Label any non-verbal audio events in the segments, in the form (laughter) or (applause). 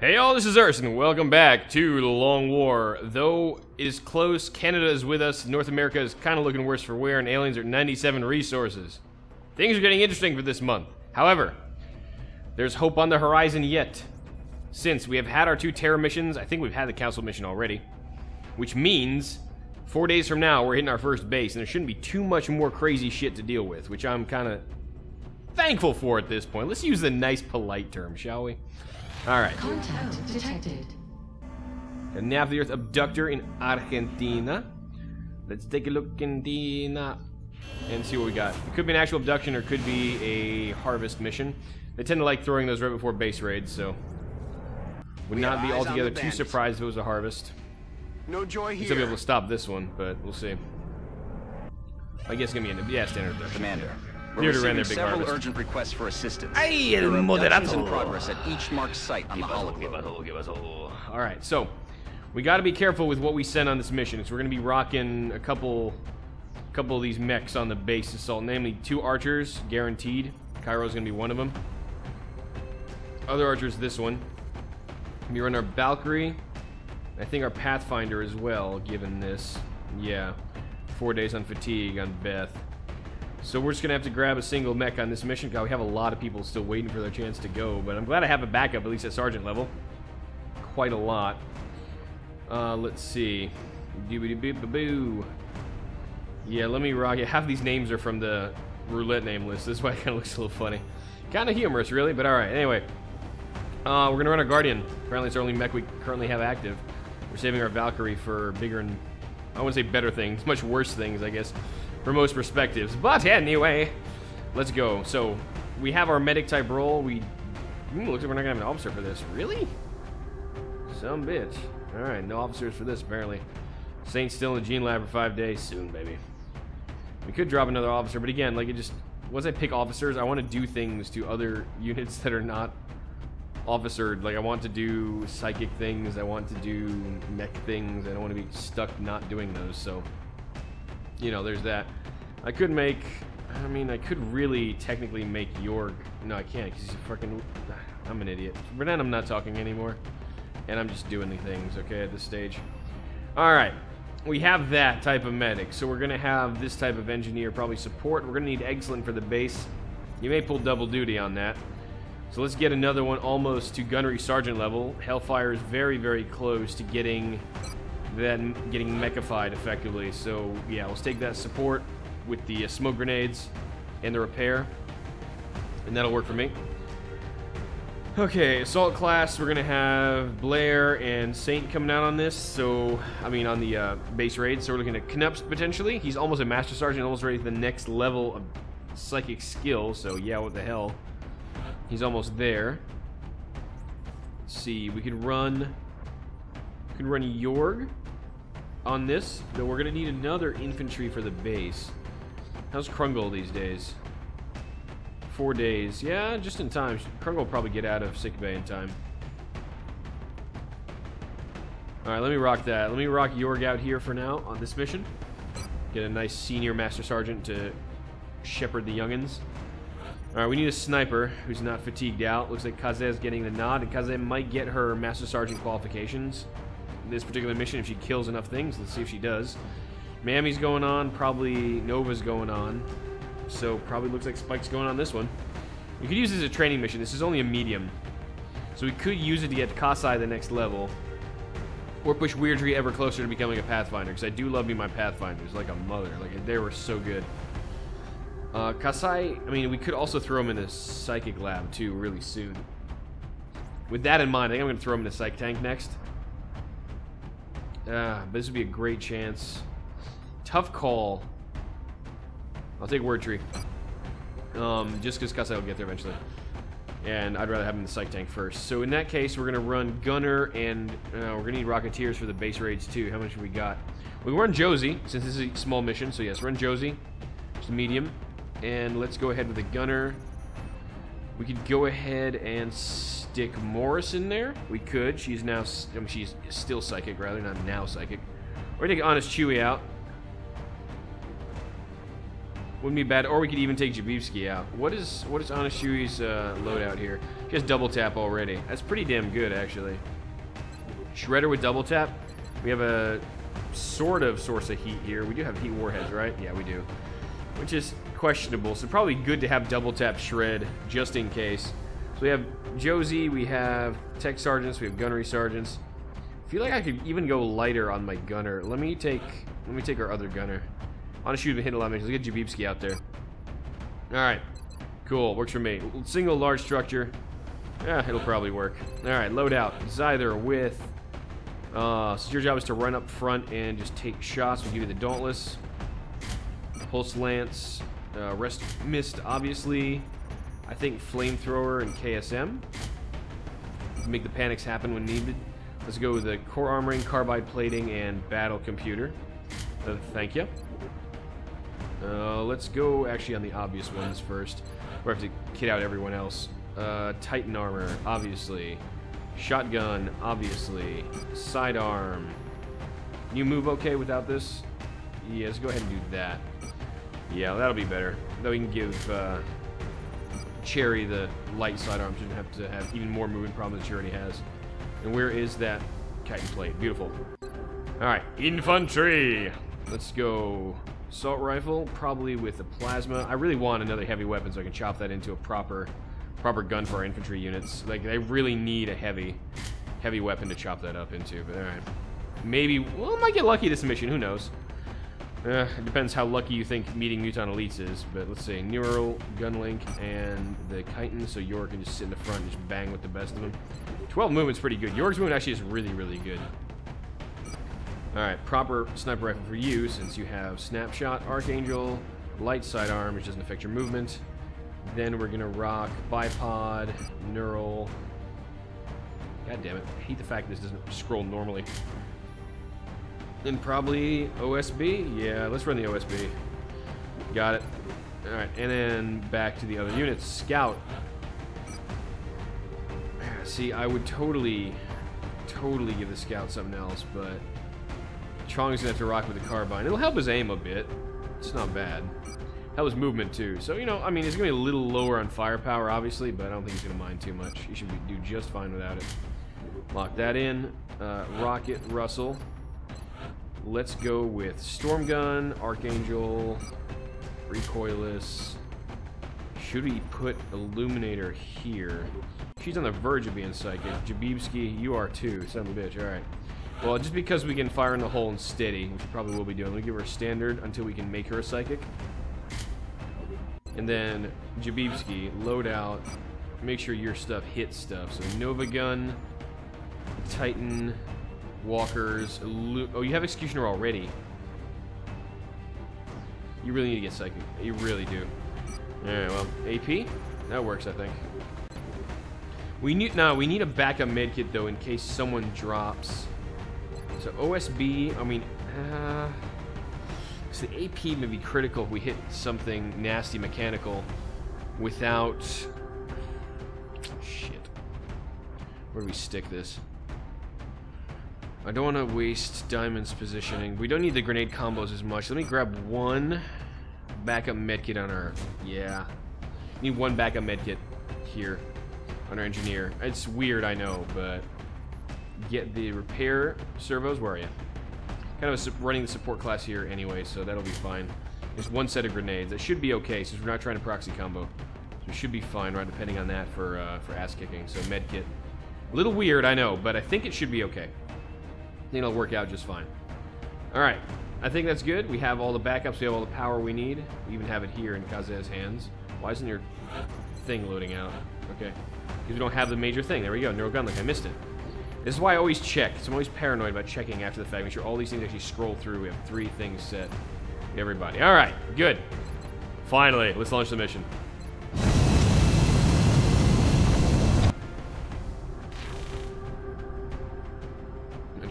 Hey y'all, this is Urson. Welcome back to the Long War. Though it is close, Canada is with us, North America is kind of looking worse for wear, and aliens are 97 resources. Things are getting interesting for this month. However, there's hope on the horizon yet. Since we have had our two Terror missions, I think we've had the Council mission already. Which means, four days from now, we're hitting our first base, and there shouldn't be too much more crazy shit to deal with, which I'm kind of thankful for at this point. Let's use the nice, polite term, shall we? Alright. Contact detected. A nav the Earth abductor in Argentina. Let's take a look in Argentina and see what we got. It could be an actual abduction or it could be a harvest mission. They tend to like throwing those right before base raids, so would We not be altogether too surprised if it was a harvest. No joy We'll still be able to stop this one, but we'll see. I guess it's gonna be a yeah standard abduction. Commander, we're receiving their big several harvest. urgent requests for assistance. Ay, el are in progress at each marked site on the hologlobe. All right, so we got to be careful with what we send on this mission. So we're going to be rocking a couple, couple of these mechs on the base assault, namely two archers, guaranteed. Cairo's going to be one of them. Other archers, this one. We run our Valkyrie. I think our Pathfinder as well, given this. Yeah, four days on fatigue on Beth. So we're just gonna have to grab a single mech on this mission. God, we have a lot of people still waiting for their chance to go, but I'm glad I have a backup, at least at sergeant level. Quite a lot. Uh, let's see. Doobity-boop-a-boo. Yeah, let me rock it. Half these names are from the roulette name list. This is (laughs) why it kind of looks a little funny. Kind of humorous, really, but alright. Anyway, uh, we're gonna run our Guardian. Apparently, it's the only mech we currently have active. We're saving our Valkyrie for bigger and I wouldn't say better things, much worse things, I guess, for most perspectives. But anyway, let's go. So we have our medic type role. We hmm, looks like we're not gonna have an officer for this. Really? Some bitch. All right, no officers for this apparently. Saint's still in the gene lab for five days. Soon, baby. We could drop another officer, but again, like it just once I pick officers, I want to do things to other (laughs) units that are not officered. Like I want to do psychic things. I want to do mech things. I don't want to be stuck not doing those. So, you know, there's that. I could make. I mean, I could really technically make Jorg. No, I can't because he's a fucking. (sighs) I'm an idiot. For I'm not talking anymore, and I'm just doing the things. Okay, at this stage. All right. We have that type of medic, so we're gonna have this type of engineer probably support. We're gonna need excellent for the base. You may pull double duty on that. So let's get another one almost to gunnery sergeant level. Hellfire is very, very close to getting that getting mechified effectively. So yeah, let's take that support with the uh, smoke grenades and the repair, and that'll work for me. Okay, assault class. We're gonna have Blair and Saint coming out on this. So I mean on the uh, base raid. So we're looking at Knups potentially. He's almost a master sergeant, almost ready for the next level of psychic skill. So yeah, what the hell. He's almost there. Let's see, we could run we could run Jorg on this, but we're gonna need another infantry for the base. How's Krungle these days? Four days. Yeah, just in time. Krungle will probably get out of sickbay in time. Alright, let me rock that. Let me rock Jorg out here for now on this mission. Get a nice senior master sergeant to shepherd the youngins. Alright, we need a sniper who's not fatigued out. Looks like Kaze's getting the nod, and Kaze might get her Master Sergeant qualifications this particular mission if she kills enough things. Let's see if she does. Mammy's going on, probably Nova's going on. So probably looks like Spike's going on this one. We could use this as a training mission. This is only a medium. So we could use it to get Kasai the next level. Or push Weird Tree ever closer to becoming a Pathfinder, because I do love me my Pathfinders like a mother. Like they were so good. Uh, Kasai, I mean, we could also throw him in a psychic lab too, really soon. With that in mind, I think I'm going to throw him in a psych tank next. Ah, this would be a great chance. Tough call. I'll take Weird Tree. Um, just because Kasai will get there eventually. And I'd rather have him in the psych tank first. So in that case, we're going to run Gunner and uh, we're going to need Rocketeers for the base raids too. How much have we got? We run Josie, since this is a small mission. So yes, run Josie. A medium. And let's go ahead with the gunner. We could go ahead and stick Morris in there. We could. She's now, I mean, she's still psychic, rather, not now psychic. Or take Honest Chewie out. Wouldn't be bad. Or we could even take Jabibski out. What is what is Anashui's uh, loadout here? She has double tap already. That's pretty damn good, actually. Shredder with double tap. We have a sort of source of heat here. We do have heat warheads, right? Yeah, we do. Which is questionable. So probably good to have double tap shred just in case. So we have Josie, we have tech sergeants, we have gunnery sergeants. I feel like I could even go lighter on my gunner. Let me take let me take our other gunner. Honestly, we've been him hit a lot of Let's get Jabibski out there. Alright. Cool. Works for me. Single large structure. Yeah, it'll probably work. Alright, load out. Zyther with... Uh, so your job is to run up front and just take shots. We'll give you the Dauntless. Pulse Lance. Uh, rest Mist, obviously. I think Flamethrower and KSM. Make the panics happen when needed. Let's go with the Core Armoring, Carbide Plating, and Battle Computer. Uh, thank you. Uh, let's go actually on the obvious ones first. We have to kit out everyone else. Uh, Titan armor, obviously. Shotgun, obviously. Sidearm. Can you move okay without this? Yeah, let's go ahead and do that. Yeah, that'll be better. Though we can give uh, Cherry the light sidearm. Shouldn't have to have even more movement problems than she already has. And where is that chitin plate? Beautiful. Alright, infantry! Let's go assault rifle, probably with a plasma. I really want another heavy weapon so I can chop that into a proper proper gun for our infantry units. Like, they really need a heavy heavy weapon to chop that up into, but alright. Maybe, well, I might get lucky this mission, who knows. Uh, it depends how lucky you think meeting Muton Elites is, but let's see. Neural, Gunlink, and the Chitin, so York can just sit in the front and just bang with the best of them. 12 movement's pretty good. York's movement actually is really, really good. Alright, proper sniper rifle for you, since you have Snapshot, Archangel, Light Sidearm, which doesn't affect your movement. Then we're gonna rock Bipod, Neural. God damn it. I hate the fact this doesn't scroll normally. Then probably OSB. Yeah, let's run the OSB. Got it. Alright, and then back to the other units. Scout. (sighs) See, I would totally, totally give the Scout something else, but Chong's gonna have to rock with the carbine. It'll help his aim a bit. It's not bad. Help his movement too. So, you know, I mean, he's gonna be a little lower on firepower, obviously, but I don't think he's gonna mind too much. He should be, do just fine without it. Lock that in. Uh, Rocket Russell. Let's go with Storm Gun, Archangel, Recoilless. Should we put Illuminator here? She's on the verge of being psychic. Jabibski, you are too. Son of a bitch. Alright. Well, just because we can fire in the hole and steady, which we probably will be doing, we give her standard until we can make her a psychic. And then Jabibski, load out, make sure your stuff hits stuff. So Nova Gun, Titan, Walkers, oh, you have Executioner already. You really need to get Psychic. You really do. Alright, well, AP? That works, I think. We need, no, we need a backup medkit, though, in case someone drops. So OSB, I mean, uh, so the AP may be critical if we hit something nasty mechanical without... Shit. Where do we stick this? I don't want to waste Diamond's positioning. We don't need the grenade combos as much. Let me grab one backup medkit on our... Yeah. Need one backup medkit here on our engineer. It's weird, I know, but get the repair servos. Where are you? Kind of running the support class here anyway, so that'll be fine. There's one set of grenades. That should be okay, since we're not trying to proxy combo. So should be fine, right, depending on that for, uh, for ass kicking. So medkit. A little weird, I know, but I think it should be okay. Think it'll work out just fine. Alright, I think that's good. We have all the backups, we have all the power we need. We even have it here in Kazez's hands. Why isn't your thing loading out? Okay. Because we don't have the major thing. There we go, Neural Gun, like I missed it. This is why I always check. So I'm always paranoid about checking after the fact. Make sure all these things actually scroll through. We have three things set. Everybody. All right, good. Finally, let's launch the mission.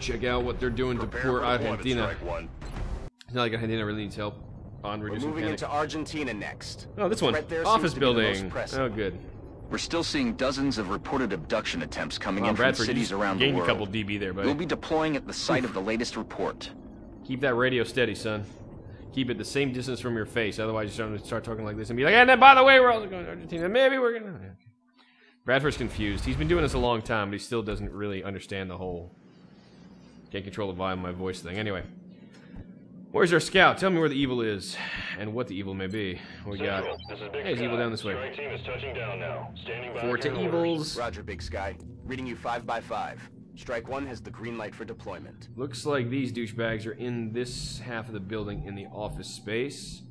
Check out what they're doing Prepare to poor Argentina. It's not like Argentina really needs help on reducing We're moving panic. into Argentina next. Oh, this one. Right Office building. Oh, good. We're still seeing dozens of reported abduction attempts coming in Bradford, from cities around the world. a couple DB there, buddy. We'll be deploying at the site of the latest report. Keep that radio steady, son. Keep it the same distance from your face, otherwise you're going to start talking like this and be like, and then by the way, we're also going to Argentina. Maybe we're going to... Bradford's confused. He's been doing this a long time, but he still doesn't really understand the whole can't control the volume of my voice thing. Anyway. Where's our scout? Tell me where the evil is, and what the evil may be. What we got? Hey, there's evil down this way. Team is touching down now. Standing by Four to evils. Roger, Big Sky. Reading you five by five. Strike one has the green light for deployment. Looks like these douchebags are in this half of the building in the office space.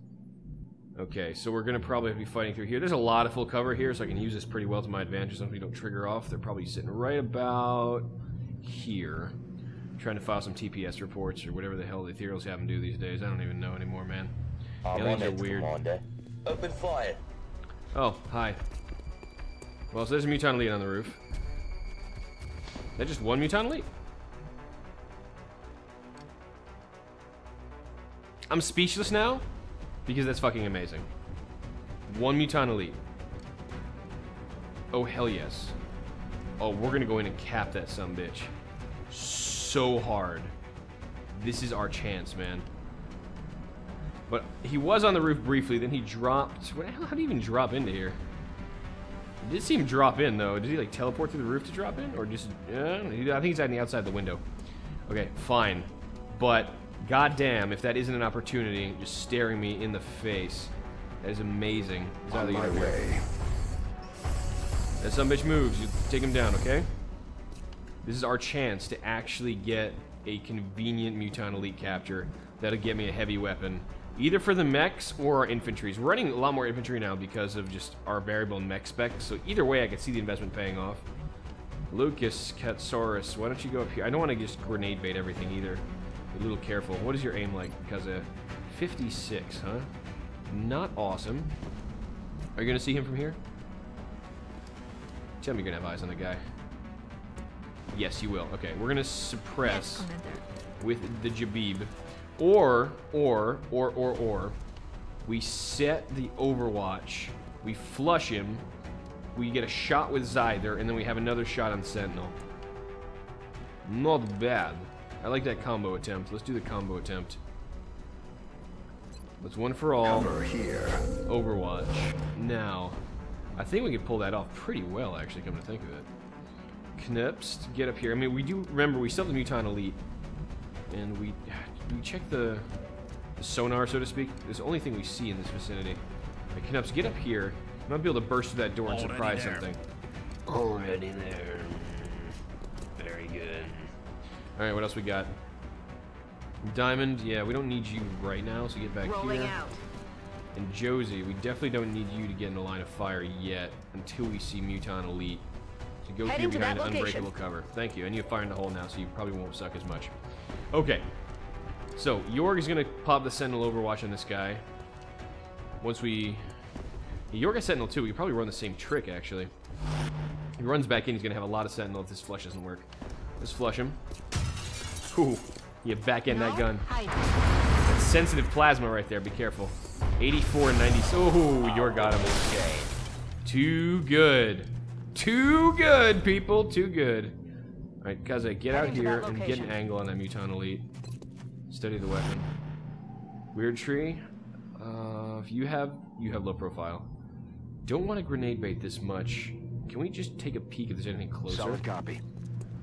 Okay, so we're gonna probably be fighting through here. There's a lot of full cover here, so I can use this pretty well to my advantage. So we don't trigger off. They're probably sitting right about here trying to file some TPS reports or whatever the hell the ethereals have them do these days. I don't even know anymore, man. I'm Aliens are weird. Commander. Open fire. Oh, hi. Well, so there's a Muton Elite on the roof. Is that just one Muton Elite? I'm speechless now because that's fucking amazing. One Muton Elite. Oh, hell yes. Oh, we're gonna go in and cap that some bitch so hard. This is our chance, man. But he was on the roof briefly, then he dropped... What the hell, how did he even drop into here? He did see him drop in, though. Did he, like, teleport through the roof to drop in? Or just... Yeah, I think he's on the outside the window. Okay, fine. But, goddamn, if that isn't an opportunity, just staring me in the face. That is amazing. He's on my way. That some bitch moves. You take him down, okay? This is our chance to actually get a convenient Muton Elite capture that'll get me a heavy weapon. Either for the mechs or our infantries. We're running a lot more infantry now because of just our variable mech specs, so either way I can see the investment paying off. Lucas Katsaurus, why don't you go up here? I don't want to just grenade bait everything either. Be a little careful. What is your aim like? Because of 56, huh? Not awesome. Are you going to see him from here? Tell me you're going to have eyes on the guy. Yes, you will. Okay, we're gonna suppress yes, with the Jabib. Or, or, or, or, or, we set the Overwatch, we flush him, we get a shot with Zyther, and then we have another shot on Sentinel. Not bad. I like that combo attempt. Let's do the combo attempt. Let's one for all. Cover here. Overwatch. Now, I think we can pull that off pretty well, actually, come to think of it. Knips get up here. I mean, we do remember we still have the Muton Elite, and we we check the, the sonar, so to speak. It's the only thing we see in this vicinity. Right, Knips, get up here. I might be able to burst through that door and Already surprise there. something. Already there. Very good. All right, what else we got? Diamond, yeah, we don't need you right now, so get back Rolling here. Out. And Josie, we definitely don't need you to get in the line of fire yet until we see Muton Elite. So go Heading here behind unbreakable cover. Thank you. And you fire in the hole now, so you probably won't suck as much. Okay. So, Yorg is going to pop the Sentinel Overwatch on this guy. Once we... Yorg has Sentinel too. We can probably run the same trick, actually. He runs back in, he's going to have a lot of Sentinel if this flush doesn't work. Let's flush him. Ooh. You back in no, that gun. That's sensitive plasma right there. Be careful. 84 and 90. Oh, Yorg got him. Too good. Too good, people. Too good. Alright, Kaze, get out here and get an angle on that Muton Elite. Study the weapon. Weirdtree. Uh, if you have you have low profile. Don't want to grenade bait this much. Can we just take a peek if there's anything closer? Solid copy.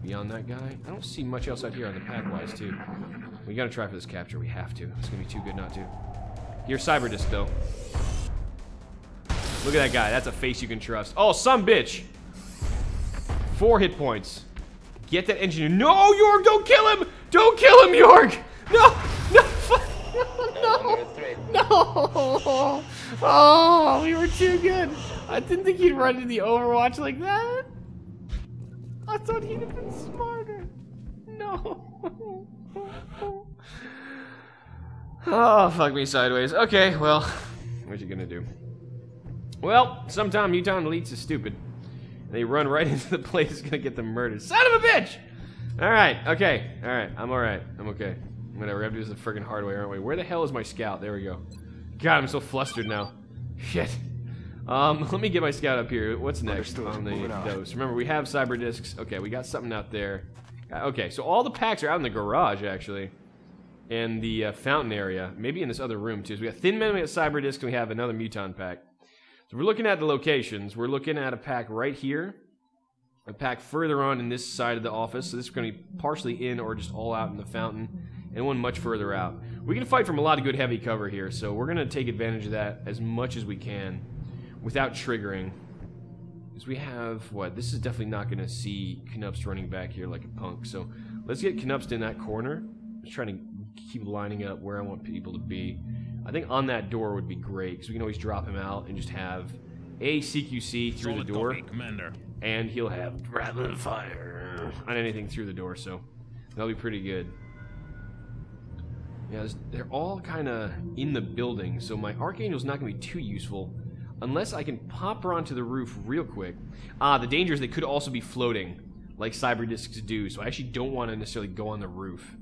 Beyond that guy? I don't see much else out here on the pack-wise, too. We gotta try for this capture. We have to. It's gonna be too good not to. Here's Cyberdisc, though. Look at that guy. That's a face you can trust. Oh, some bitch! Four hit points. Get that engineer. No, York, don't kill him! Don't kill him, York! No! (laughs) No! No! No! Oh, we were too good. I didn't think he'd run into the Overwatch like that. I thought he'd have been smarter. No. (laughs) Oh, fuck me sideways. Okay, well, what you gonna do? Well, sometimes Muton Elites is stupid. And they run right (laughs) into the place gonna get them murdered. Son of a bitch! Alright, okay. Alright, I'm alright. I'm okay. Whatever, we have to do this the friggin' hard way, aren't we? Where the hell is my scout? There we go. God, I'm so flustered now. Shit. Um, (laughs) let me get my scout up here. What's next on the dose? Remember, we have cyber discs. Okay, we got something out there. Uh, okay, so all the packs are out in the garage, actually. and the uh, fountain area. Maybe in this other room too. So we got Thin Men, we got Cyber Disc, and we have another Muton pack. So we're looking at the locations. We're looking at a pack right here, a pack further on in this side of the office. So this is going to be partially in or just all out in the fountain, and one much further out. We can fight from a lot of good heavy cover here, so we're going to take advantage of that as much as we can without triggering. Because we have, what, this is definitely not going to see Knups running back here like a punk. So let's get Knups in that corner. Just trying to keep lining up where I want people to be. I think on that door would be great because we can always drop him out and just have a CQC through Solid the door, Commander. and he'll have rapid fire on anything through the door. So that'll be pretty good. Yeah, they're all kind of in the building, so my Archangel's not going to be too useful unless I can pop her onto the roof real quick. Ah, the danger is they could also be floating, like Cyber Discs do, so I actually don't want to necessarily go on the roof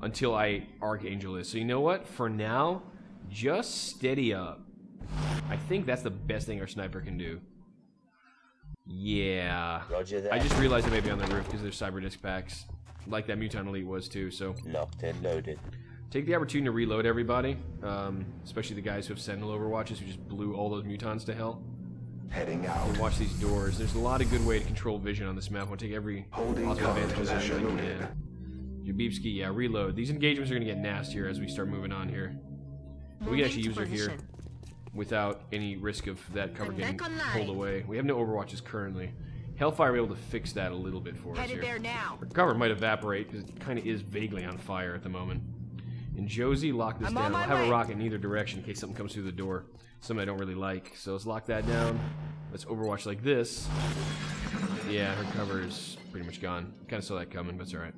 until I Archangel is. So you know what? For now, just steady up. I think that's the best thing our sniper can do. Yeah. Roger that. I just realized it may be on the roof because there's cyber disc packs. Like that Muton Elite was too, so. Locked and loaded. Take the opportunity to reload everybody, um, especially the guys who have Sentinel overwatches who just blew all those mutons to hell. Heading out. And watch these doors. There's a lot of good way to control vision on this map. I want to take every Holding advantage of that. Yeah. Jabibski, yeah, reload. These engagements are going to get nastier as we start moving on here. We can actually use her here without any risk of that cover getting pulled away. We have no overwatches currently. Hellfire able to fix that a little bit for Headed us here. there now. Her cover might evaporate because it kind of is vaguely on fire at the moment. And Josie, lock this I'm down. I'll have way. a rocket in either direction in case something comes through the door. Something I don't really like. So let's lock that down. Let's overwatch like this. Yeah, her cover is pretty much gone. Kind of saw that coming, but it's alright.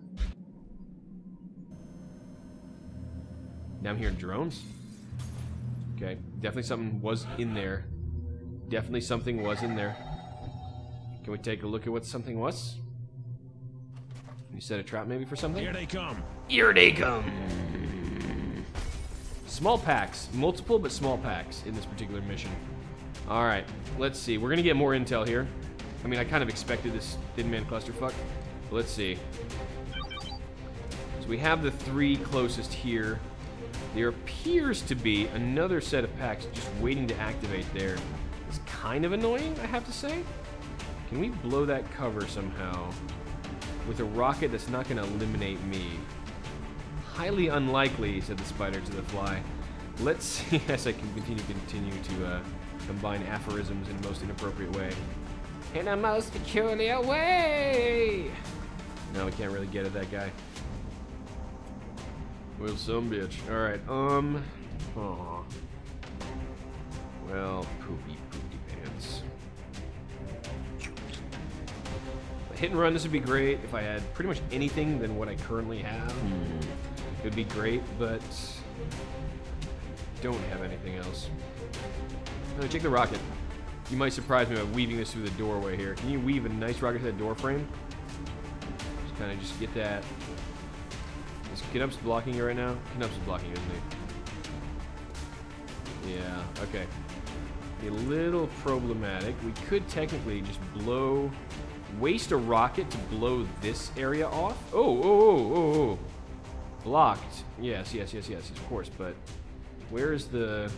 Now I'm hearing drones. Okay, definitely something was in there. Definitely something was in there. Can we take a look at what something was? You set a trap maybe for something? Here they come. Here they come. Small packs. Multiple but small packs in this particular mission. Alright, let's see. We're going to get more intel here. I mean, I kind of expected this Thin Man clusterfuck. But let's see. So we have the three closest here. There appears to be another set of packs just waiting to activate there. It's kind of annoying, I have to say. Can we blow that cover somehow? With a rocket that's not going to eliminate me. Highly unlikely, said the spider to the fly. Let's (laughs) see as I can continue continue to uh, combine aphorisms in the most inappropriate way. In a most peculiar way! No, we can't really get at that guy. Well, some bitch. Alright, um... Aw. Well, poopy, poopy pants. Hit and run, this would be great. If I had pretty much anything than what I currently have, it would be great, but... don't have anything else. No, check the rocket. You might surprise me by weaving this through the doorway here. Can you weave a nice rocket to that door frame? Just kind of just get that is blocking you right now? Knups is blocking you, isn't he? Yeah, okay. A little problematic. We could technically just blow... Waste a rocket to blow this area off? Oh, oh, oh, oh, oh. oh. Blocked. Yes, yes, yes, yes, of course, but... Where's the...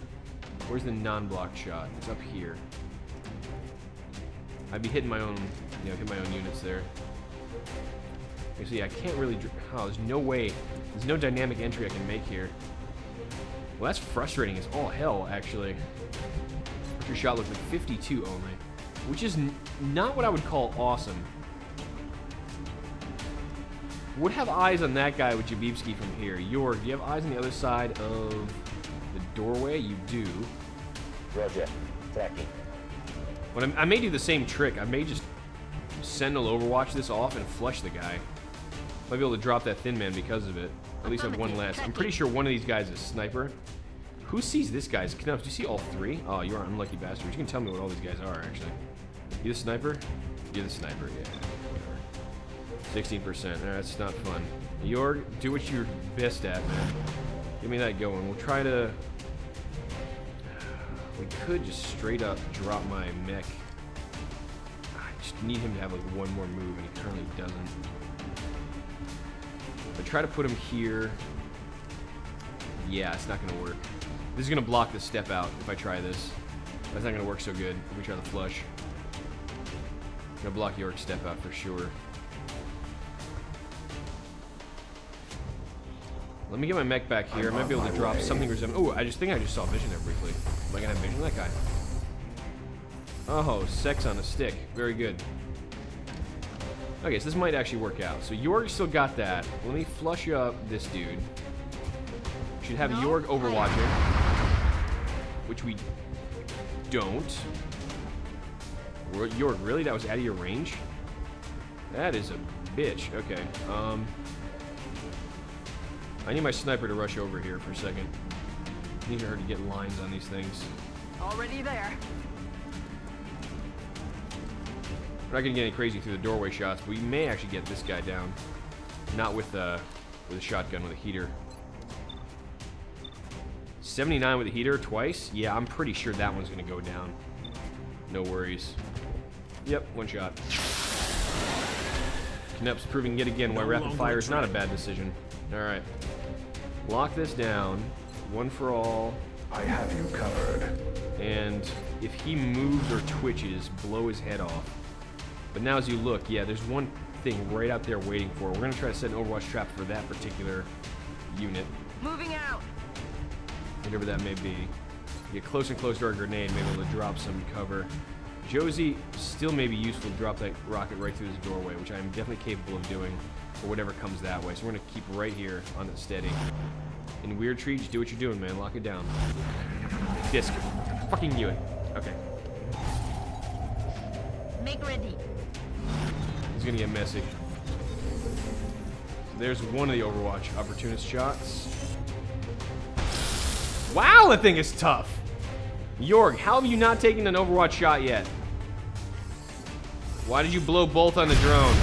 Where's the non-blocked shot? It's up here. I'd be hitting my own... You know, hit my own units there. You see, I can't really... Oh, there's no way. There's no dynamic entry I can make here. Well, that's frustrating as all hell, actually. Your shot looked like 52 only. Which is not what I would call awesome. Would have eyes on that guy with Jabibski from here. Yorg, do you have eyes on the other side of the doorway? You do. Roger. Tracking. But I may do the same trick. I may just Sentinel Overwatch this off and flush the guy. Might be able to drop that Thin Man because of it. At least have one less. I'm pretty sure one of these guys is Sniper. Who sees this guy's Knups? Do you see all three? Oh, you're an unlucky bastard. You can tell me what all these guys are, actually. You the Sniper? You're the Sniper, yeah. 16%. that's not fun. Yorg, do what you're best at, man. Give me that going. We'll try to... We could just straight up drop my mech. I just need him to have like one more move, and he currently doesn't. But try to put him here. Yeah, it's not gonna work. This is gonna block the step out if I try this. That's not gonna work so good if we try the flush. Gonna block York's step out for sure. Let me get my mech back here. I might be able to drop something resembling. Oh, I just think I just saw vision there briefly. Am I gonna have vision that guy? Oh, sex on a stick. Very good. Okay, so this might actually work out. So Yorg still got that. Let me flush up this dude. Should have Yorg overwatching. Which we don't. Yorg, really? That was out of your range? That is a bitch. Okay. Um, I need my sniper to rush over here for a second. I Need her to get lines on these things. Already there. We're not gonna get any crazy through the doorway shots, but we may actually get this guy down. Not with uh, with a shotgun, with a heater. 79 with a heater twice? Yeah, I'm pretty sure that one's gonna go down. No worries. Yep, one shot. Knep's proving yet again why rapid fire is not a bad decision. Alright. Lock this down. One for all. I have you covered. And if he moves or twitches, blow his head off. But now as you look, yeah, there's one thing right out there waiting for. We're going to try to set an Overwatch trap for that particular unit. Moving out. Whatever that may be. Get close and close to our grenade, maybe able to drop some cover. Josie still may be useful to drop that rocket right through this doorway, which I'm definitely capable of doing for whatever comes that way. So we're going to keep right here on it steady. In weird treats, do what you're doing, man. Lock it down. Disc. Fucking it. Okay. Make ready. Gonna get messy. There's one of the Overwatch opportunist shots. Wow, that thing is tough. Yorg, how have you not taken an Overwatch shot yet? Why did you blow both on the drone?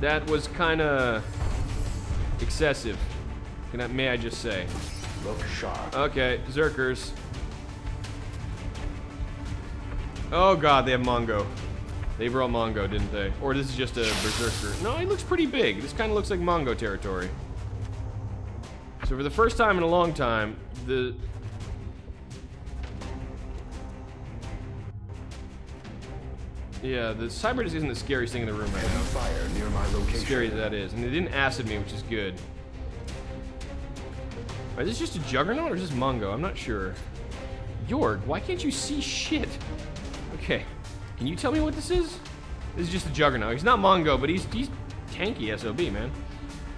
That was kind of excessive. Can I, may I just say? Okay, Zerkers. Oh god, they have Mongo. They brought Mongo, didn't they? Or this is just a Berserker. No, he looks pretty big. This kind of looks like Mongo territory. So for the first time in a long time, the... Yeah, the Cyberdisc isn't the scariest thing in the room right now. Fire near my location. Scary as that is. And they didn't acid me, which is good. Is this just a Juggernaut or is this Mongo? I'm not sure. Yorg, why can't you see shit? Okay. Can you tell me what this is? This is just a Juggernaut. He's not Mongo, but he's, he's tanky SOB, man.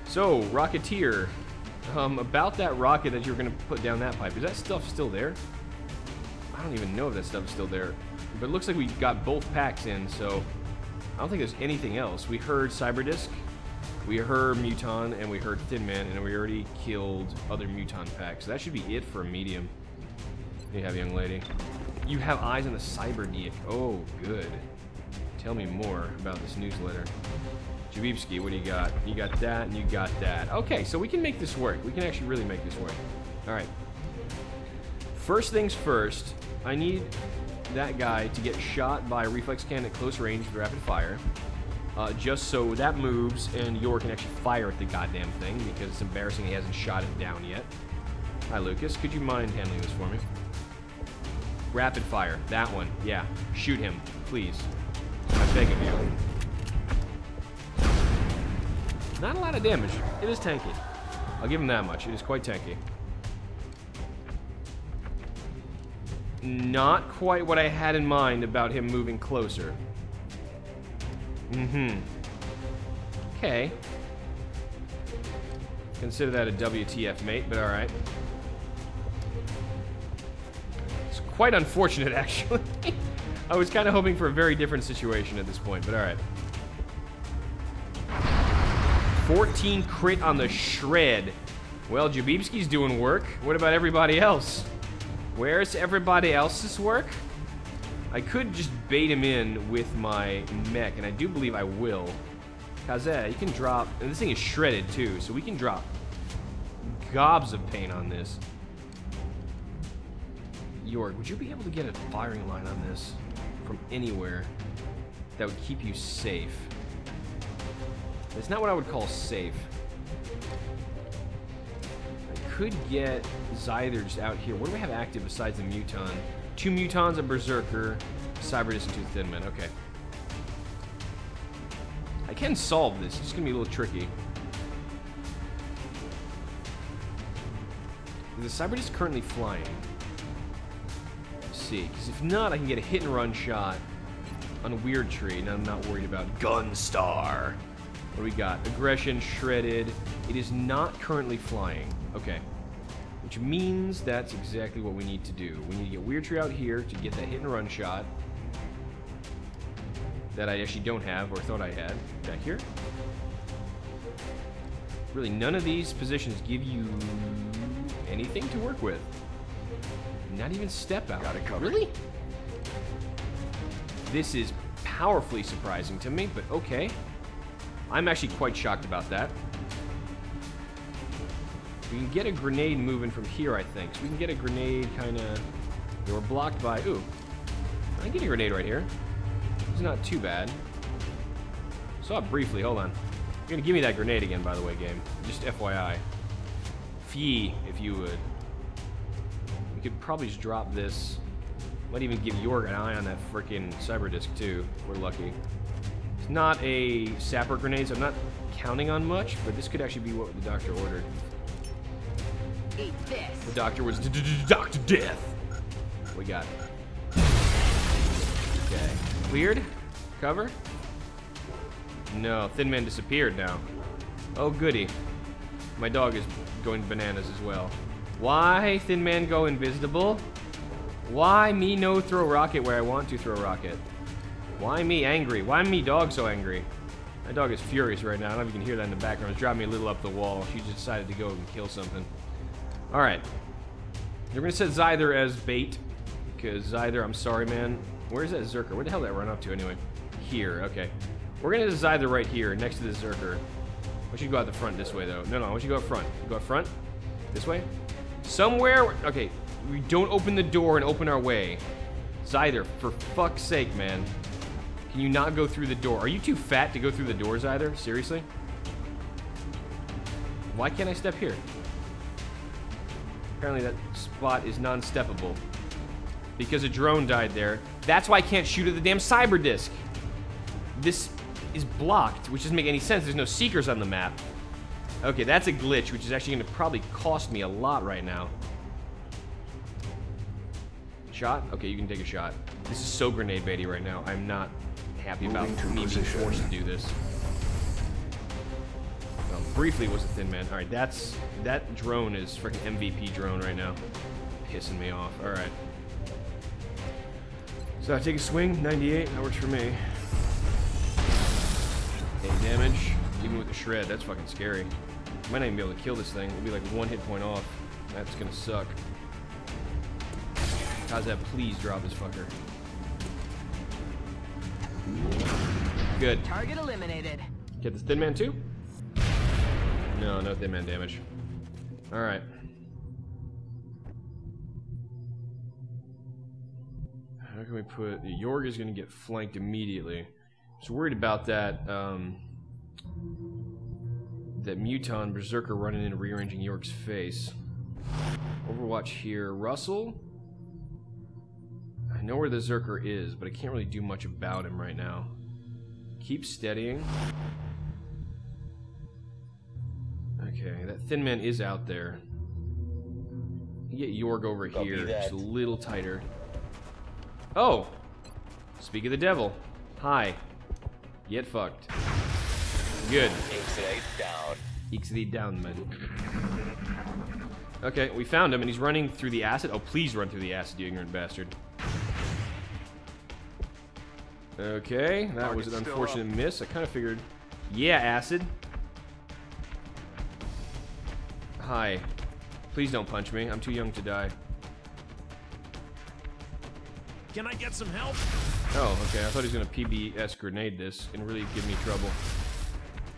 So, Rocketeer. Um, about that rocket that you were going to put down that pipe, is that stuff still there? I don't even know if that stuff is still there. But it looks like we got both packs in, so I don't think there's anything else. We heard Cyberdisc, we heard Muton, and we heard Thin Man, and we already killed other Muton packs. So that should be it for a medium. You have, young lady. You have eyes on the Cyberdisc. Oh, good. Tell me more about this newsletter. Jabibski, what do you got? You got that, and you got that. Okay, so we can make this work. We can actually really make this work. All right. First things first, I need that guy to get shot by a reflex cannon at close range with rapid fire. Uh, just so that moves and Yor can actually fire at the goddamn thing because it's embarrassing he hasn't shot it down yet. Hi, Lucas. Could you mind handling this for me? Rapid fire. That one. Yeah. Shoot him, please. I beg of you. Not a lot of damage. It is tanky. I'll give him that much. It is quite tanky. Not quite what I had in mind about him moving closer. Mm-hmm. Okay. Consider that a WTF, mate, but alright. Quite unfortunate, (laughs) actually. I was kind of hoping for a very different situation at this point, but alright. 14 crit on the shred. Well, Jabibski's doing work. What about everybody else? Where's everybody else's work? I could just bait him in with my mech, and I do believe I will. Kazeh, you can drop, and this thing is shredded too, so we can drop gobs of paint on this. Yorg, would you be able to get a firing line on this from anywhere that would keep you safe? It's not what I would call safe. I could get Zyther just out here. What do we have active besides the Muton? Two Mutons, a Berserker, Cyberdisc, and two Thin Men. Okay. I can solve this. It's going to be a little tricky. The Cyberdisc currently flying? See. Because if not, I can get a hit and run shot on a Weird Tree, and I'm not worried about Gunstar. What do we got? Aggression, shredded. It is not currently flying. Okay. Which means that's exactly what we need to do. We need to get Weird Tree out here to get that hit and run shot. That I actually don't have, or thought I had. Back here. Really, none of these positions give you anything to work with. Not even step out. Got it covered. Really? This is powerfully surprising to me, but okay. I'm actually quite shocked about that. We can get a grenade moving from here, I think. So we can get a grenade kind of... We're blocked by... Ooh. I can get a grenade right here. It's not too bad. Saw it briefly. Hold on. You're going to give me that grenade again, by the way, game. Just FYI. Fee, if you would. Could probably just drop this. Might even give York an eye on that freaking cyber disc too. We're lucky. It's not a sapper grenade, so I'm not counting on much, but this could actually be what the doctor ordered. Eat this. The doctor was Doctor Death. We got. it. Okay. Cleared? Cover? No, Thin Man disappeared now. Oh, goody. My dog is going bananas as well. Why Thin Man go invisible? Why me no throw rocket where I want to throw rocket? Why me angry? Why me dog so angry? My dog is furious right now. I don't know if you can hear that in the background. It's driving me a little up the wall. She just decided to go and kill something. Alright. We're going to set Zyther as bait. Because Zyther, I'm sorry, man. Where's that Zerker? Where the hell did that run up to anyway? Here, okay. We're going to Zyther right here, next to the Zerker. You to go out the front this way, though. No, no, I want you to go up front. Go up front. This way. Somewhere... Okay, we don't open the door and open our way. Zyther, for fuck's sake, man. Can you not go through the door? Are you too fat to go through the doors either? Seriously? Why can't I step here? Apparently that spot is non-steppable. Because a drone died there. That's why I can't shoot at the damn cyber disc. This is blocked, which doesn't make any sense. There's no seekers on the map. Okay, that's a glitch, which is actually going to probably cost me a lot right now. Shot? Okay, you can take a shot. This is so grenade baity right now. I'm not happy about Moving to me being forced to do this. Well, briefly was a thin man. All right, that's that drone is freaking MVP drone right now, pissing me off. All right. So I take a swing, 98. That works for me. Eight damage, even with the shred. That's fucking scary. Might not even be able to kill this thing. It'll be like one hit point off. That's gonna suck. How's that? Please drop this fucker. Good. Target eliminated. Get this thin man too? No, no thin man damage. Alright. How can we put... Yorg is going to get flanked immediately. Just worried about that, um... That Muton Berserker running in and rearranging York's face. Overwatch here. Russell? I know where the Zerker is, but I can't really do much about him right now. Keep steadying. Okay, that thin man is out there. Get Yorg over here, just a little tighter. Oh! Speak of the devil. Hi. Get fucked. Good. Down. Ixity down, man. Okay, we found him, and he's running through the acid. Oh, please run through the acid, you ignorant bastard. Okay, that was an unfortunate miss. I kind of figured. Yeah, acid. Hi. Please don't punch me. I'm too young to die. Can I get some help? Oh, okay. I thought he was gonna PBS grenade this and really give me trouble.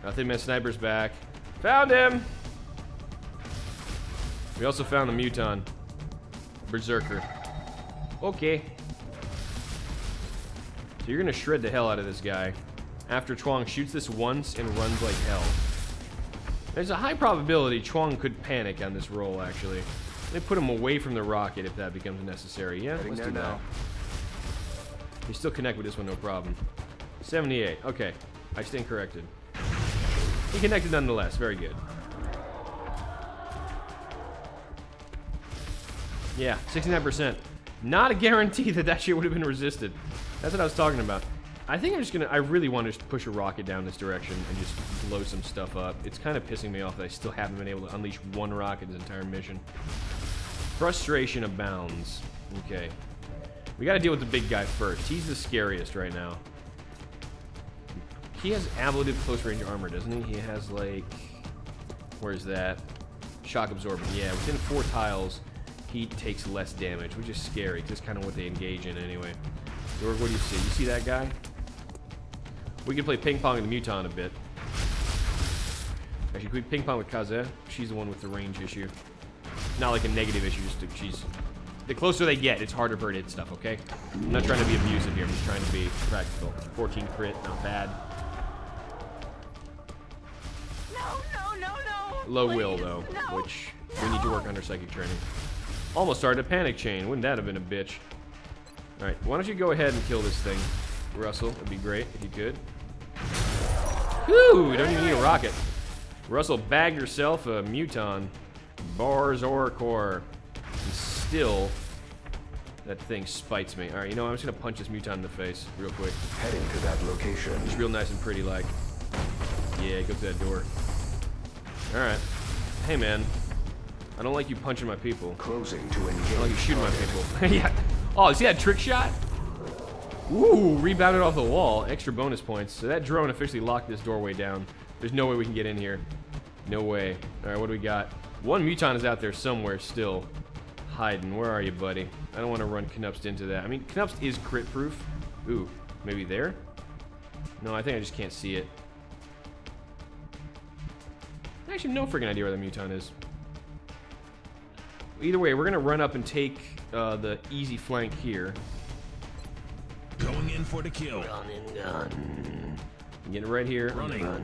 Nothing, man. Sniper's back. Found him. We also found the Muton. Berserker. Okay. So you're gonna shred the hell out of this guy. After Chuang shoots this once and runs like hell. There's a high probability Chuang could panic on this roll, actually. They put him away from the rocket if that becomes necessary. Yeah, Heading let's do that. now. You still connect with this one, no problem. 78. Okay. I stand corrected. He connected nonetheless. Very good. Yeah, 69%. Not a guarantee (laughs) that that shit would have been resisted. That's what I was talking about. I think I'm just gonna. I really want to just push a rocket down this direction and just blow some stuff up. It's kind of pissing me off that I still haven't been able to unleash one rocket this entire mission. Frustration abounds. Okay. We gotta deal with the big guy first. He's the scariest right now. He has ablative close range armor, doesn't he? He has like. Where's that? Shock absorbing. Yeah, within four tiles, he takes less damage, which is scary. 'cause That's kind of what they engage in anyway. York, what do you see? You see that guy? We can play ping pong with the Muton a bit. Actually, we ping pong with Kaze? She's the one with the range issue. Not like a negative issue, just she's... The closer they get, it's harder for her to hit stuff, okay? I'm not trying to be abusive here, I'm just trying to be practical. 14 crit, not bad. No. Low will, though, no, which we need to work under psychic training. Almost started a panic chain. Wouldn't that have been a bitch? Alright, why don't you go ahead and kill this thing, Russell? It'd be great if you could. Whew, don't even need a rocket. Russell, bag yourself a Muton. Bars or core. And still, that thing spites me. Alright, you know what? I'm just gonna punch this Muton in the face real quick. Heading to that location. Just real nice and pretty like. Yeah, go to that door. Alright. Hey man. I don't like you punching my people. Closing to engage. I don't like you shooting my people. (laughs) yeah. Oh, see that trick shot? Ooh, rebounded off the wall. Extra bonus points. So that drone officially locked this doorway down. There's no way we can get in here. No way. Alright, what do we got? One Muton is out there somewhere still. Hiding. Where are you, buddy? I don't want to run Knups into that. I mean, Knups is crit proof. Ooh, maybe there? No, I think I just can't see it. I actually have no freaking idea where the Muton is. Either way, we're gonna run up and take uh, the easy flank here. Going in for the kill. Get it right here. Running. gun.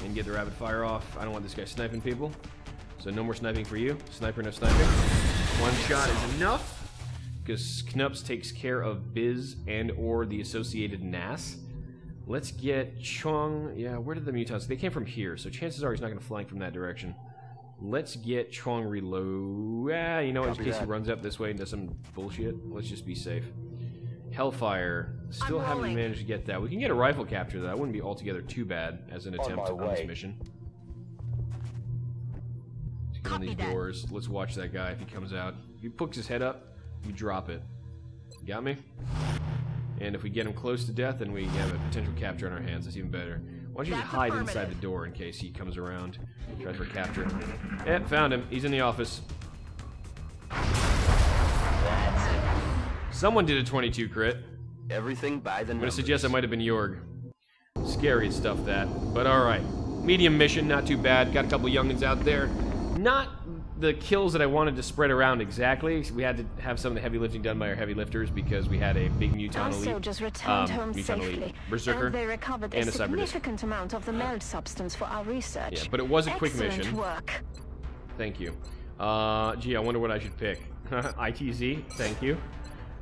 And get the rapid fire off. I don't want this guy sniping people. So no more sniping for you. Sniper, no sniping. One shot is enough. Because Knups takes care of Biz and or the associated NAS. Let's get Chong. Yeah, where did the mutants? They came from here, so chances are he's not going to flank from that direction. Let's get Chong reload. Ah, you know, what, in Copy case he runs up this way and does some bullshit, let's just be safe. Hellfire. Still I'm haven't rolling. managed to get that. We can get a rifle capture, though. That wouldn't be altogether too bad as an attempt my on this mission. Let's get on these that. doors. Let's watch that guy if he comes out. If he pokes his head up, you drop it. Got me? And if we get him close to death, then we have a potential capture on our hands. That's even better. Why don't you just That's hide inside the door in case he comes around, tries for capture? Yep, found him. He's in the office. Someone did a 22 crit. Everything by the I'm gonna suggest I might have been Jorg. Scary stuff that, but all right. Medium mission, not too bad. Got a couple youngins out there. Not the kills that I wanted to spread around exactly. We had to have some of the heavy lifting done by our heavy lifters because we had a big muton Our elite. soldiers returned um, home safely, elite berserker and they recovered and a a cyber significant amount of the meld substance for our research. Yeah, but it was a quick Excellent mission. work. Thank you. Uh, gee, I wonder what I should pick. (laughs) ITZ, thank you.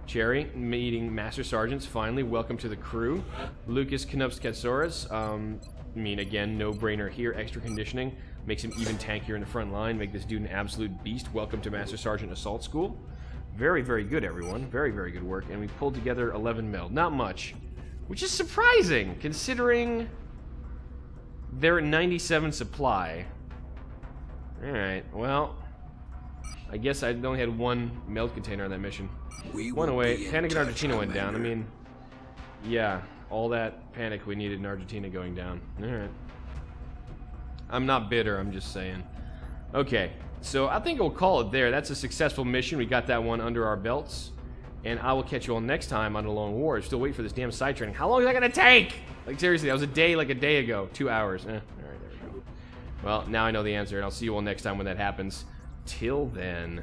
Cherry, meeting Master Sergeants, finally. Welcome to the crew. Lucas Knups Katsoris, um, I mean, again, no brainer here. Extra conditioning makes him even tankier in the front line, make this dude an absolute beast. Welcome to Master Sergeant Assault School. Very, very good, everyone. Very, very good work. And we pulled together 11 mil. Not much, which is surprising considering they're at 97 supply. Alright, well, I guess I only had one meld container on that mission. We one away. Panic in Argentina went down. I mean, yeah, all that panic we needed in Argentina going down. Alright. I'm not bitter, I'm just saying. Okay, so I think we'll call it there. That's a successful mission. We got that one under our belts. And I will catch you all next time on the Long War. Still wait for this damn psi training. How long is that gonna take? Like seriously, that was a day, like a day ago. Two hours. Eh, all right, there we go. Well, now I know the answer, and I'll see you all next time when that happens. Till then.